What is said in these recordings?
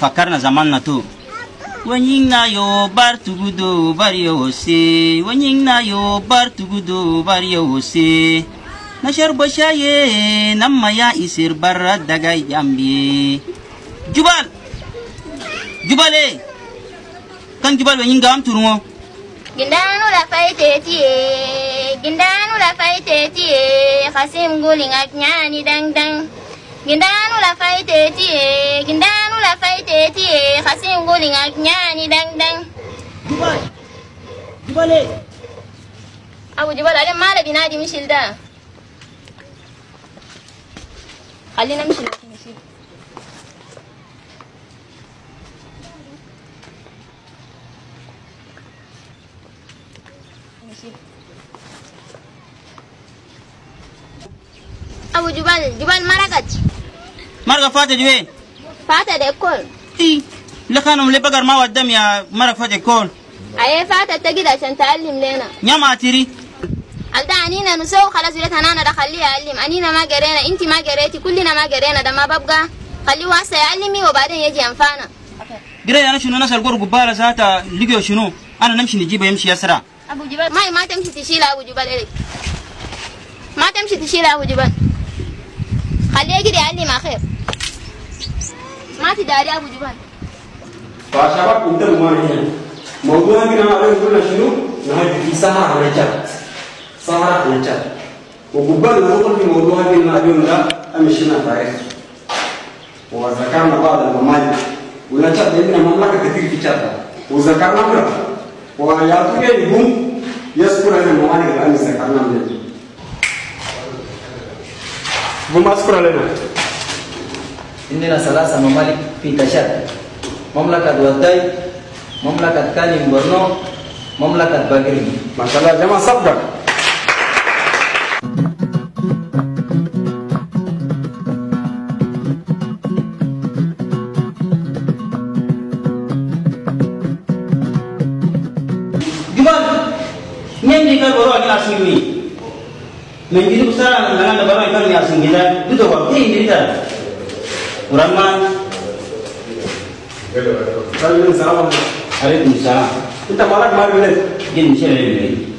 lafakarna zamanna to wanyingna yo bar tugudo bar yo se wanyingna yo bar tugudo bar yo se na sharbo shaye namma ya isir barra daga yambi. Jubal! Jubale kan jubal wanyinga am turungo. Gindanu la faitetiye gindanu la faitetiye khasim gulingat nyani dang dang. Gindanu la faitetiye gindanu la faitetiye khasim gulingat nyani dang dang jubal jubale abu jibal ale mala binadi mishilda خلينا نمشي نمشي أبو جبال جبال مرقت marga fata juwe فاتة ديكول i lakanum le bagar ma waddam ya marag fata kol أيه فاتة تجد عشان تعلم لنا nyama atiri الدا أنينا نسوي خلاص ولت أنا دخليه أعلم أنينا ما قرينا أنت ما قريتي كلنا ما قرينا ده ما ببقى خليه هسه يعلمي وبعدين يجي ينفعنا dire ana shunu nasal gor gubala sata ligyo shunu ana namshi ni jiba yamshi yasra أبو جبال ما ما تمشي تشيل أبو جبال إليك ما تمشي تشيل أبو جبال خليه يجي يعلم أخير ما تداري أبو جبال فشباب كنت ممانيا موضوع من هذا كل شنو نهاية في سهرة نجات سهرة نجات وقبل ما ندخل في موضوع من اليوم ده أمشينا تاريخ وذكرنا بعض الممالك ونجات لأن مملكة كثير في شتى وذكرنا مرة ويعطوا يهم يذكر أن الممالك الآن ذكرنا منه بما أذكر لنا عندنا ثلاثة ممالك في تشاد مملكة وداي مملكة كاليم بورنو مملكة باكري ما شاء الله جماعة صدق jubal nyendi kal boro ni asingni men jiri kusara ngana da baro ikal ni asingila dudo wa ke ni ta Kurang mah. kalau Kita malah baru lihat. Gini sih lagi.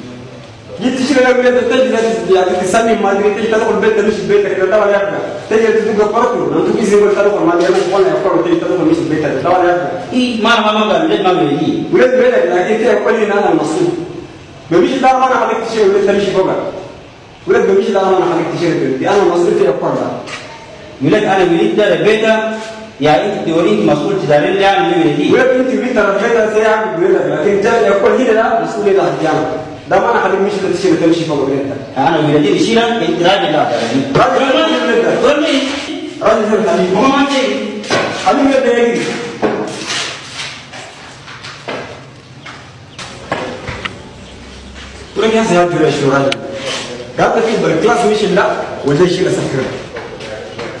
Gitu sih lagi lihat tadi di hati kesami madri kita kalau terus kita tahu lihat. Tadi itu juga korup. Untuk izin bertaruh kalau madri aku pun ya kalau kita mau kita tahu lihat. I mana mana kan lihat mana lagi itu aku ini nana masuk. Berbeda mana kalau kita sih lihat tadi kita bukan. Udah berbeda mana kalau kita sih masuk itu. ده milak ana milak da beta ya inti teori masul tidare le ana le ni ولاد إنت بنت ربيتها زي عبد ولاد لكن جاي يقول هنا ده مسؤول ده هديانه ده ما أنا خليك مش تشيل تمشي فوق بنتك di shila inti raja la da ni راجل ولاد dormi راجل في الحديد mama mate حبيبي يا بيجي تقول لك يا سيدي هذا شو راجل؟ قال في بالكلاس مش لا ولا شيء اسكر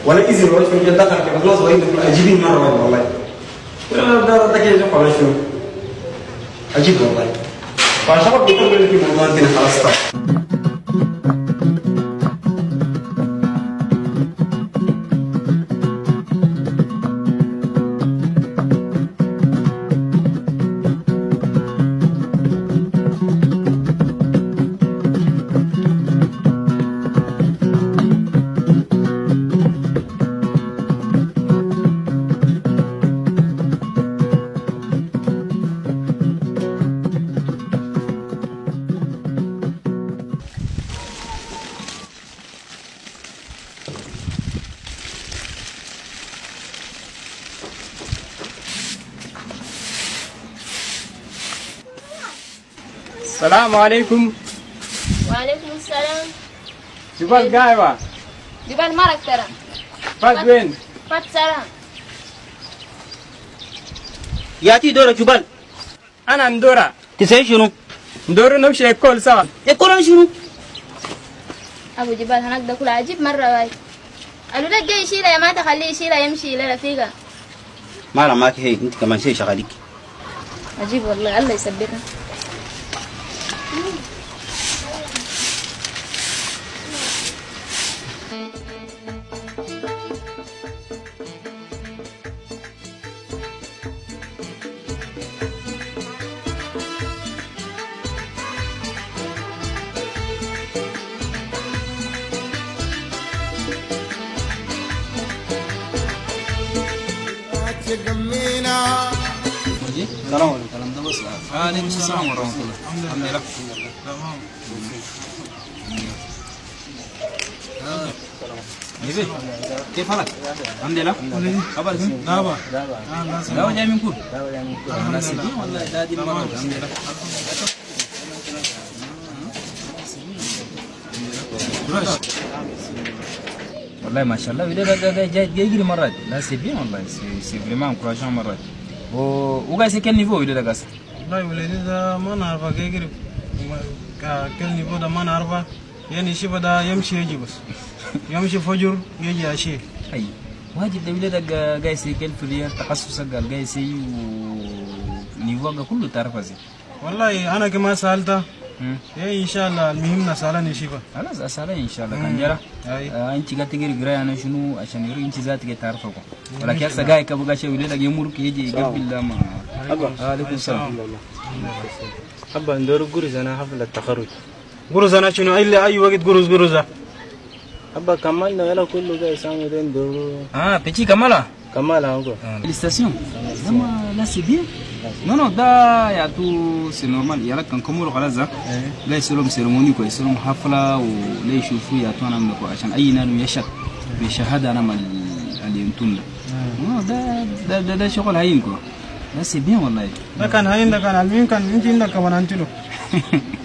ولا اذن ولا في الجنة دخل في الكلاس وين أجيبين مرة والله. له ده ده كده ولا شو عجيب والله. فشباب بيقول لي في موضوع عندنا خلاص السلام عليكم. وعليكم السلام. جبال قايوة جبال مرق ترى. فات وين؟ فات سلام. ti dora jubal أنا ندورة ti sai shunu ندورة نمشي الكل سوا kolan shunu أبو جبال هناك ده كله عجيب مرة. واي قالوا لك جاي يشيلها يا ما تخليه يشيلها يمشي لا رفيقة mara ma ke inti kaman sai shagalik عجيب والله الله يثبتها عليكم السلام ورحمة الله. الحمد لله. جيبي كيف حالك؟ الحمد لله. خبرك؟ دابا دابا جاي من كور. دابا ناسبي والله دادي الحمد لله. والله ما شاء الله. ولا جاي جاي يجري مرات لا سي بيان والله. سي سي فريمون انكوراجون مرات وقاعد سكن نيفو ولا قاعد. والله ولدي ده ما نعرفه كيف كل نيفو ده ما نعرفه. يعني شبه ده يمشي يجي بس. يمشي فجر يجي عشية. أي. واجب ده ولادك جاي سي كل فريق تخصصك قال جاي سي و نيفو كله تعرف زي. والله أنا كما سألته. eh insha Allah muhim na sala ne shi ba ala za sala insha Allah kan jara mm, eh, an ci ga tigir gira na shinu a shan irin ci za ta ga tarfa ko. Mm, Wala ke saga ka buga shi wile daga murku ya je ga billama alaikum salam. Abba ndor gurza na hafla takharuj. Gurza na shinu illa ayi wagit guruz guruza. Abba kamal na yala kullu ga samu den doro ah pici kamala? Kamala encore. Ah, Félicitations. Là c'est bien. Non non da a tout, c'est normal. Ya kan kamo lo khalaza la Il y a une eh. hafla ou la yashufu ya tu anamna ko ashan ayina nu yashak bi shahada il y a non da da da, da shogol hayin ko là c'est bien wallahi. Da kan hayin da kan il y a da kamanantilo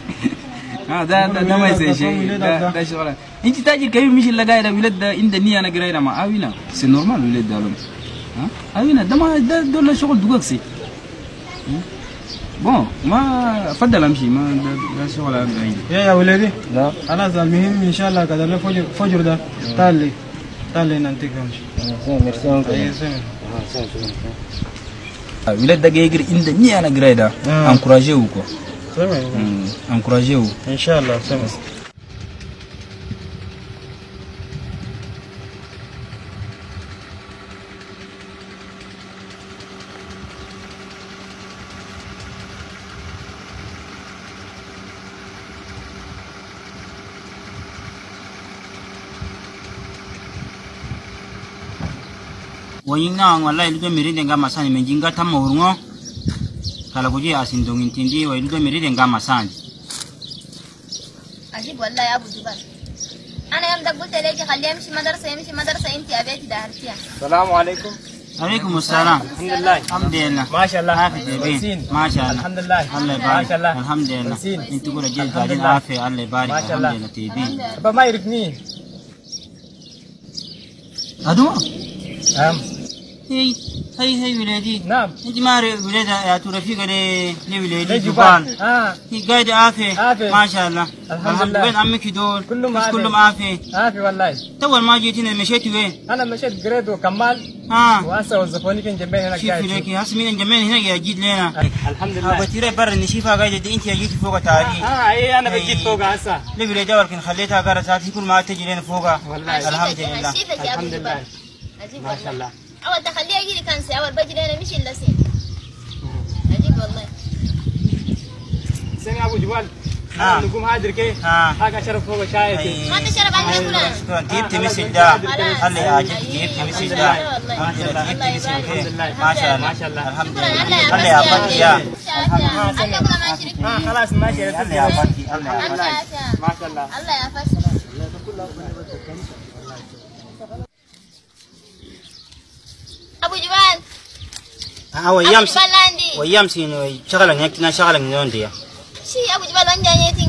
آه ده ده ده ما يصير شيء ده ده شغل انت تاجر كبير مش اللي قاعد ولد ده عند النية انا قراينا ما اوينا سي نورمال ولد ده لهم ها اوينا ده ما ده دول شغل دقوق سي بون ما فضل امشي ما ده, ده شغل عندي يا يا ولدي لا خلاص المهم ان شاء الله له فجر فجر ده تعال لي تعال لي ننتهي امشي ولد ده يجري عند النية انا قراينا. انكوراجيه كو mm. encouragez-vous. Inch'Allah, c'est bon. woyinga wangwala ilikwe mirinde nga masani menjinga tamahurungo wurngo kala kuji asin dongin tindi wa ludo miride nga masani عجيب والله يا ابو جبال انا يوم ده قلت لك خليه يمشي مدرسه يمشي مدرسه انت يا بيتي دهرتيها السلام عليكم alaikum assalam الحمد لله alhamdulillah ما شاء الله عافية جميل كويسين. ما شاء الله الحمد لله الله ما يبارك شاء الله الحمد لله كويسين. انت تقول جيل الحمد قاعدين لله. عافية الله يبارك ما شاء الله. الحمد لله طيبين بابا ما يعرفني ادو نعم هي هي هي ولادي. نعم. انت ما ولاد يا تو رفيقة لي لي ولادي جبال. آه. هي قاعدة عافية. عافية. ما شاء الله. الحمد لله. وين عمك دول؟ كلهم بس عافية. كلهم عافية. عافي والله. تو ما جيتنا مشيت وين؟ أنا مشيت جريد وكمال. ها وهسه وظفوني كان جنبين هنا شوف لك هسه مين جمعين هنا يا جيد لنا. الحمد ها بتيري برا نشيفها قاعدة دي انت يا جيت فوق تاريخ آه إيه أنا بجيت أي. فوق هسه. ليه بلا جوال كن خليتها قرا ساعات كل ما تجي لنا فوقها. والله. الحمد لله. الحمد لله. ما شاء الله. أول تخليه يجي لي كان أول بجري أنا مش إلا سين عجيب والله. سمع أبو جبال نعم. نقوم هادر كيف ها حاجة شرف فوق شاي. ما تشرب عندنا فلان شكرا. جبت مسج ده خلاص. خلي جد جبت مسج ده الحمد لله. جبت الله مسج. ما شاء الله. ما شاء الله. الحمد لله. الله خلي يا بنتي يا الله كل ما خلاص ماشي خلي يا بنتي الله يا الله بنتي يا ما شاء الله. الله يا فشل abu ah, ah wayam wayam sin way chakala ngek tina chakala ngonde ya si abu jubal on janye tin